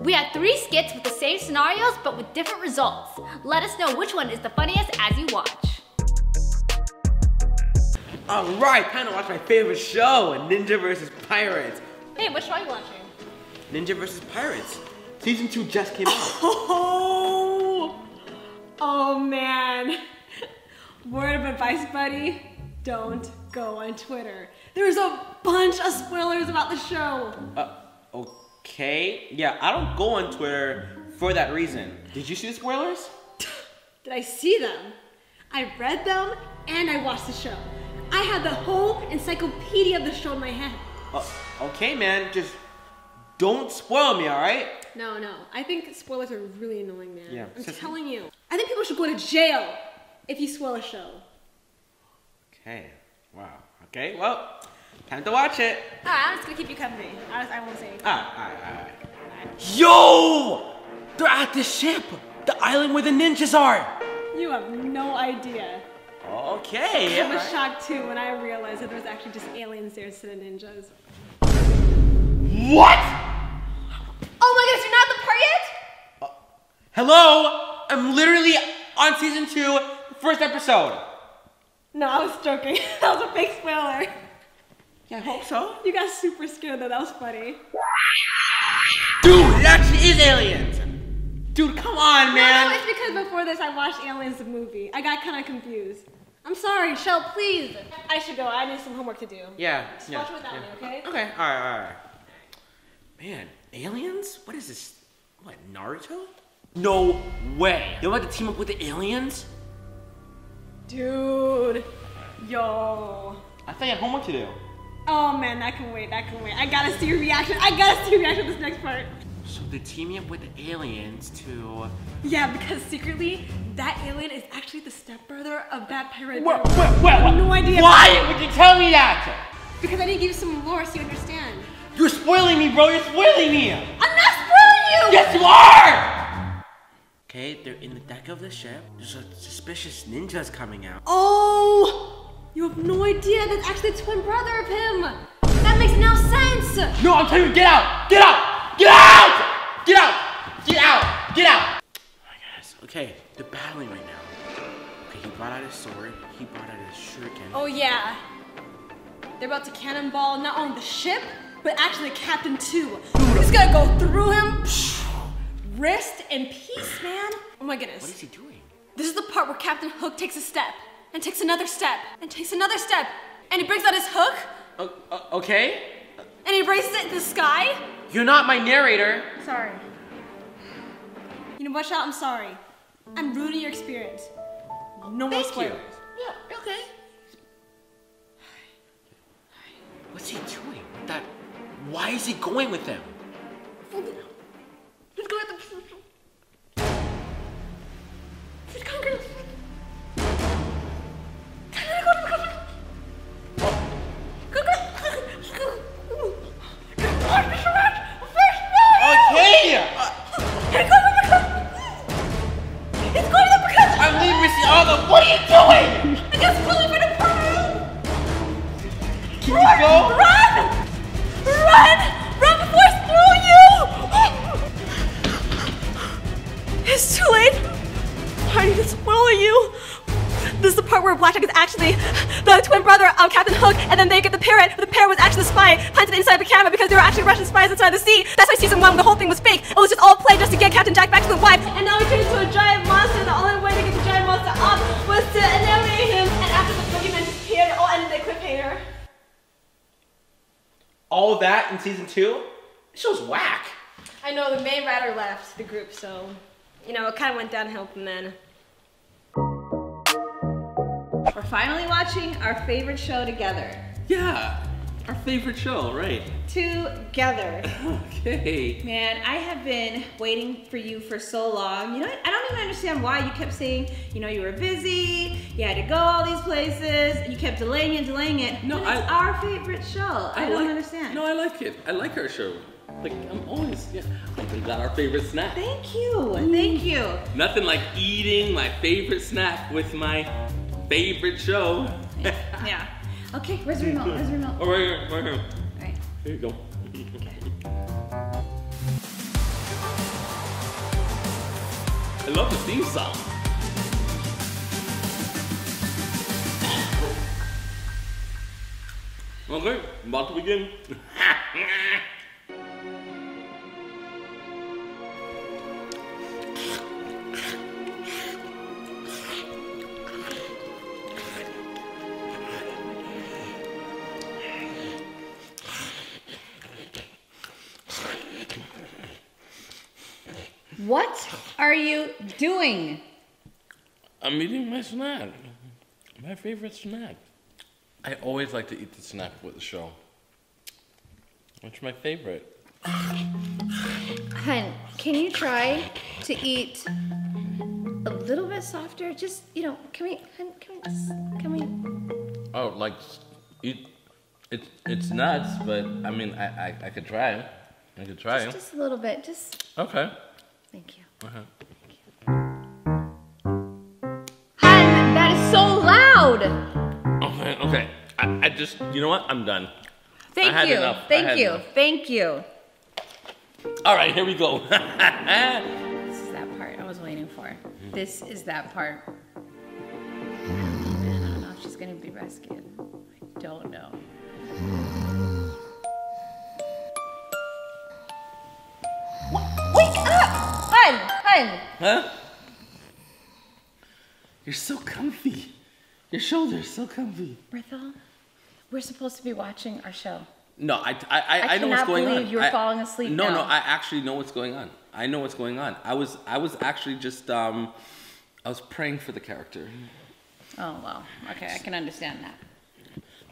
We had three skits with the same scenarios but with different results. Let us know which one is the funniest as you watch. Alright, time to watch my favorite show, Ninja vs. Pirates. Hey, what show are you watching? Ninja vs. Pirates. Season 2 just came out. Oh, oh man. Word of advice, buddy, don't go on Twitter. There's a bunch of spoilers about the show. Uh, okay. Yeah, I don't go on Twitter for that reason. Did you see the spoilers? Did I see them? I read them and I watched the show. I had the whole encyclopedia of the show in my head. Uh, okay, man, just don't spoil me, alright? No, no. I think spoilers are really annoying, man. Yeah. I'm telling you. I think people should go to jail if you spoil a show. Okay, wow. Okay, well, time to watch it. Alright, I'm just gonna keep you company. I, just, I won't say anything. Ah, alright, alright, alright. Yo! They're at the ship! The island where the ninjas are! You have no idea. Okay. I was alright. shocked too when I realized that there was actually just aliens there instead of ninjas. What? Oh my goodness, you're not the part yet? Uh, hello? I'm literally on season two, first episode. No, I was joking. that was a fake spoiler. Yeah, I hope so. You got super scared though. That was funny. Dude, it actually is aliens! Dude, come on, man. No, man! it's because before this I watched Aliens the movie. I got kind of confused. I'm sorry, Shell. Please. I should go. I need some homework to do. Yeah, Just yeah. watch it without yeah. me, okay? Okay, alright, alright. Man, aliens? What is this? What, Naruto? No way! They're about to team up with the aliens? Dude. Yo. I think I have homework to do. Oh man, that can wait. That can wait. I gotta see your reaction. I gotta see your reaction to this next part. So they're teaming up with aliens to... Yeah, because secretly, that alien is actually the stepbrother of that pirate. What, girl. what, what, what? No idea. Why would you tell me that? Because I need to give you some lore so you understand. You're spoiling me, bro. You're spoiling me. I'm not spoiling you! Yes, you are! Okay, they're in the deck of the ship. There's a suspicious ninjas coming out. Oh! You have no idea that's actually the twin brother of him! That makes no sense! No, I'm telling you, get out! Get out! Get out! Get out! Get out! Get out! I guess. Okay, they're battling right now. Okay, he brought out his sword. He brought out his shuriken. Oh yeah. They're about to cannonball not only the ship, but actually the captain too. He's gonna go through him. Rest in peace, man. Oh my goodness. What is he doing? This is the part where Captain Hook takes a step, and takes another step, and takes another step, and he brings out his hook, O- okay? and he raises it to the sky. You're not my narrator. Sorry. You know what, Shal? I'm sorry. I'm ruining your experience. No more Thank you. Yeah, okay. What's he doing? That. Why is he going with them? He's going to the. He's going get the pair was actually the spy planted inside the camera because they were actually Russian spies inside the sea. That's why season one, the whole thing was fake. It was just all planned just to get Captain Jack back to the wife. And now he turned into a giant monster. The only way to get the giant monster up was to eliminate him. And after the boogeyman disappeared, it all ended in a cliffhanger. All that in season two? This show's whack. I know the main writer left the group, so you know it kind of went downhill from then. We're finally watching our favorite show together. Yeah, our favorite show, right? Together. Okay. Man, I have been waiting for you for so long. You know. I don't even understand why you kept saying, you know, you were busy, you had to go all these places, you kept delaying it, delaying it. No, it's I- our favorite show. I, don't like- understand. No, I like it. I like our show. Like I'm always, yeah. We got our favorite snack. Thank you. Thank you. Nothing like eating my favorite snack with my favorite show. Yeah. Okay, where's the remote? Where's the remote? Oh, right here, right here. All right. Here you go. Okay. I love the theme song. Okay, about to begin. What are you doing? I'm eating my snack. My favorite snack. I always like to eat the snack with the show. What's my favorite? Hun, can you try to eat a little bit softer? Just, you know, can we, hun, can we, just, can we? Oh, like eat. It's it's nuts, but I mean, I I, I could try. I could try. Just, just a little bit. Just, Okay. Thank you. Uh-huh. Hun, that is so loud. Okay. Okay. I, I just. You know what? I'm done. Thank you. Thank you. enough. Thank you. All right. Here we go. This is that part I was waiting for. This is that part. I don't know if she's gonna be rescued. I don't know. Huh? You're so comfy. Your shoulders so comfy. Berthel, we're supposed to be watching our show. No, I, I, I, I I know what's going on. I cannot believe you're I- falling asleep No, no. I actually know what's going on. I know what's going on. I was, I was actually just, um, I was praying for the character. Oh well, okay, I can understand that.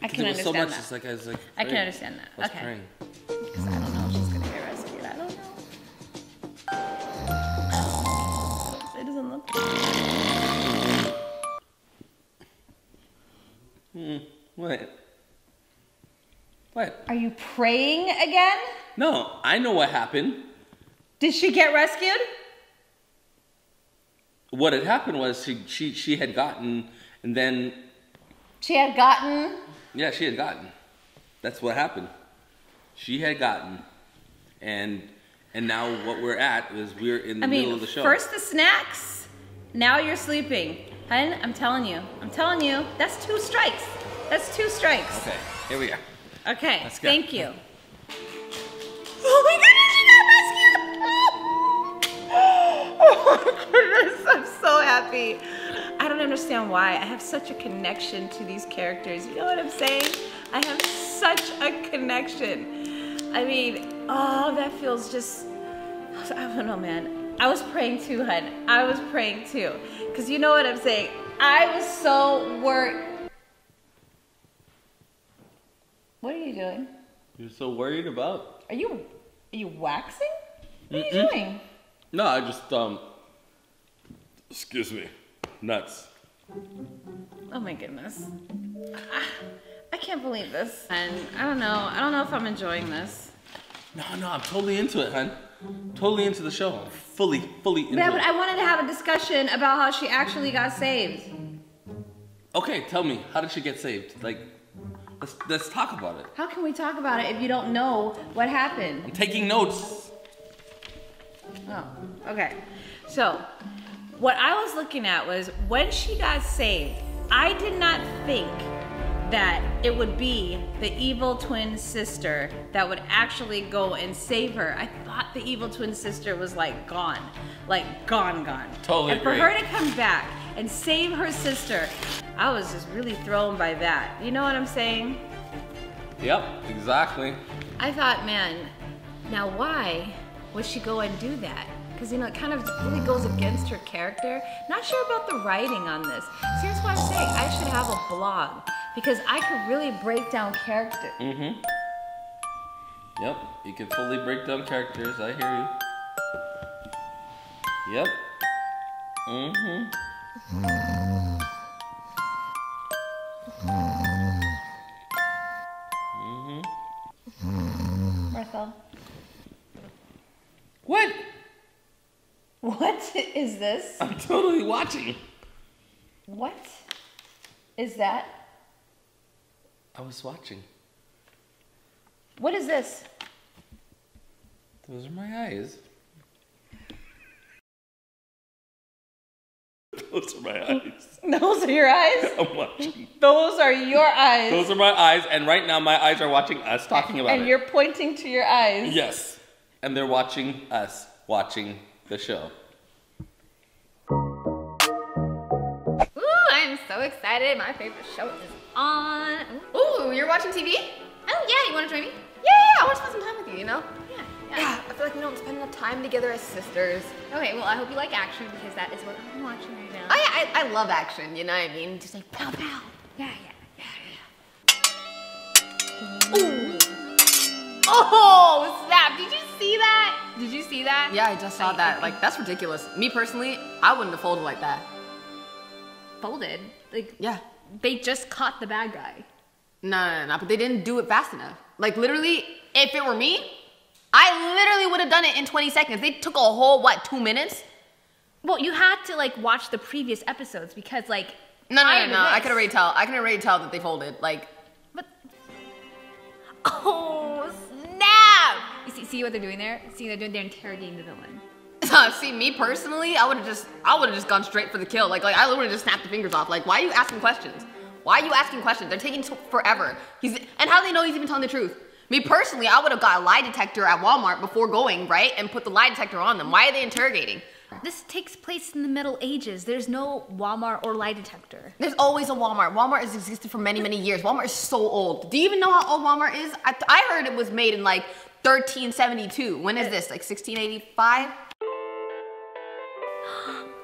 I can was so understand much, that. like I was like. I can understand that. Okay. Are you praying again? No, I know what happened. Did she get rescued? What had happened was she, she, she had gotten, and then, She had gotten. yeah, she had gotten. That's what happened. She had gotten, and and now what we're at is we're in the I middle mean, of the show. first the snacks. Now you're sleeping. Hun, I'm telling you. I'm telling you. That's two strikes. That's two strikes. Okay, here we are. Okay. Let's go. Thank you. Oh my goodness, she got rescued! Oh my goodness, I'm so happy. I don't understand why. I have such a connection to these characters. You know what I'm saying? I have such a connection. I mean, oh, that feels just. I don't know, man. I was praying too, hun. I was praying too. Because you know what I'm saying? I was so worried. What are you doing? You're so worried about? Are you are you waxing? What are you doing? No, I just um. Excuse me, nuts. Oh my goodness. I, I can't believe this. And I don't know. I don't know if I'm enjoying this. No, no, I'm totally into it, hun. Totally into the show. Fully, fully into Yeah, but. I wanted to have a discussion about how she actually got saved. Okay, tell me, how did she get saved? Like, let's let's talk about it. How can we talk about it if you don't know what happened? I'm taking notes. Oh, okay. So, what I was looking at was when she got saved, I did not think that it would be the evil twin sister that would actually go and save her. I thought the evil twin sister was like gone, like gone, gone. Totally And for agree. her to come back and save her sister, I was just really thrown by that. You know what I'm saying? Yep, exactly. I thought, man, now why would she go and do that? Because, you know, it kind of really goes against her character. Not sure about the writing on this. See, that's why I'm saying I should have a blog because I could really break down character. Mm-hmm. Yep, you can fully break down characters. I hear you. Yep. Mm-hmm. Martha, What? what is this? I'm totally watching. What is that? I was watching. What is this? Those are my eyes. Those are my eyes. Those are your eyes? I'm watching. Those are your eyes. Those are my eyes, and right now my eyes are watching us talking about and it. you're pointing to your eyes. Yes. And they're watching us watching the show. Ooh, I'm so excited. My favorite show is on. Ooh, you're watching TV? Oh, yeah, you want to join me? yeah, yeah, I want to spend some time with you, you know? Yeah. Yeah, I feel like we don't spend enough time together as sisters. Okay, well, I hope you like action because that is what I'm watching right now. Oh, I, I, I love action, you know what I mean? Just like pow pow. Yeah, yeah, yeah, yeah. Ooh. Oh, snap. Did you see that? Did you see that? Yeah, I just saw that. Like, that's ridiculous. Me personally, I wouldn't have folded like that. Folded. Like, Yeah. they just caught the bad guy. No, no, no, no, but they didn't do it fast enough. Like, literally, if it were me, I literally would have done it in 20 seconds. They took a whole, what, two minutes? Well, you had to, like, watch the previous episodes because, like, No, no, no, no. I could already tell. I can already tell that they folded. Like, But oh snap! You see, see what they're doing there? See, they're doing they're interrogating the villain. see, me personally, I would have just, I would have just gone straight for the kill. Like, like I would have just snapped the fingers off. Like, why are you asking questions? Why are you asking questions? They're taking forever. He's, and how do they know he's even telling the truth? Me personally, I would have got a lie detector at Walmart before going, right? And put the lie detector on them. Why are they interrogating? This takes place in the Middle Ages. There's no Walmart or lie detector. There's always a Walmart. Walmart has existed for many, many years. Walmart is so old. Do you even know how old Walmart is? I, I heard it was made in like 1372. When is this? Like 1685?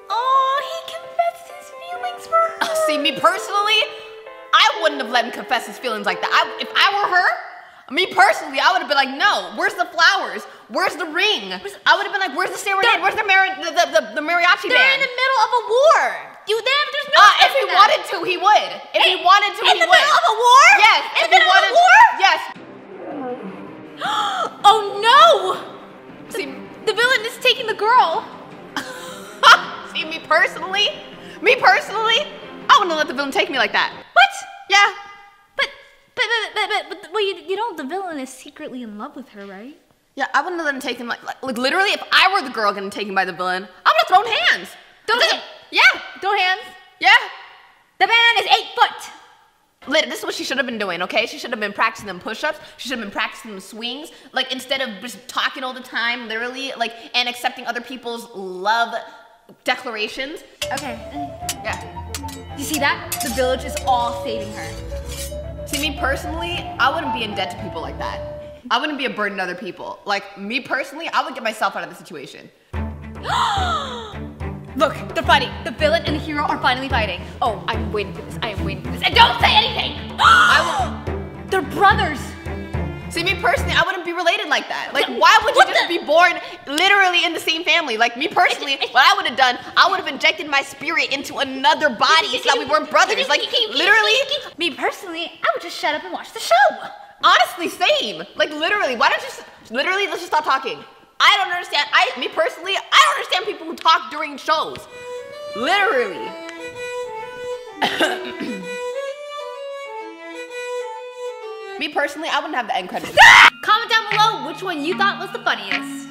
Oh, he confessed his feelings for her. See, me personally, I wouldn't have let him confess his feelings like that. I, if I were her, me personally, I would have been like, no, where's the flowers? Where's the ring? I would have been like, where's the serenade? Where's the, mari- the, the, the, the mariachi They're in the middle of a war. You there? There's no. Uh, if he that. wanted to, he would. If he wanted to, he would. in the middle of a war? Yes. In if the he middle of a war? Yes. Oh no! See, The villain is taking the girl. see, me personally, me personally, I wouldn't have let the villain take me like that. What? Yeah. But but but but well, you, you know the villain is secretly in love with her, right? Yeah, I wouldn't have let him take him like, like, like literally, if I were the girl getting taken by the villain, I would have thrown hands. Don't It Yeah, Throw hands. yeah. The man is eight foot. Lit, this is what she should have been doing, okay? She should have been practicing them push-ups. She should have been practicing them swings. Like instead of just talking all the time, literally, like and accepting other people's love declarations. Okay. Yeah. You see that? The village is all saving her. Me personally, I wouldn't be in debt to people like that. I wouldn't be a burden to other people. Like me personally, I would get myself out of the situation. Look, they're fighting. The villain and the hero are finally fighting. Oh, I'm waiting for this. I am waiting for this. And don't say anything. I will. They're brothers. See, me personally, I be related like that. Like, why would you What just the- be born literally in the same family? Like, me personally, what I would have done, I would have injected my spirit into another body so that we weren't brothers. Like, literally, Me personally, I would just shut up and watch the show. honestly, same. Like, literally, why don't you, literally, let's just stop talking. I don't understand. I, me personally, I don't understand people who talk during shows. Literally. Me personally, I wouldn't have the end credits. Comment down below which one you thought was the funniest.